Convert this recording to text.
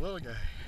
little guy.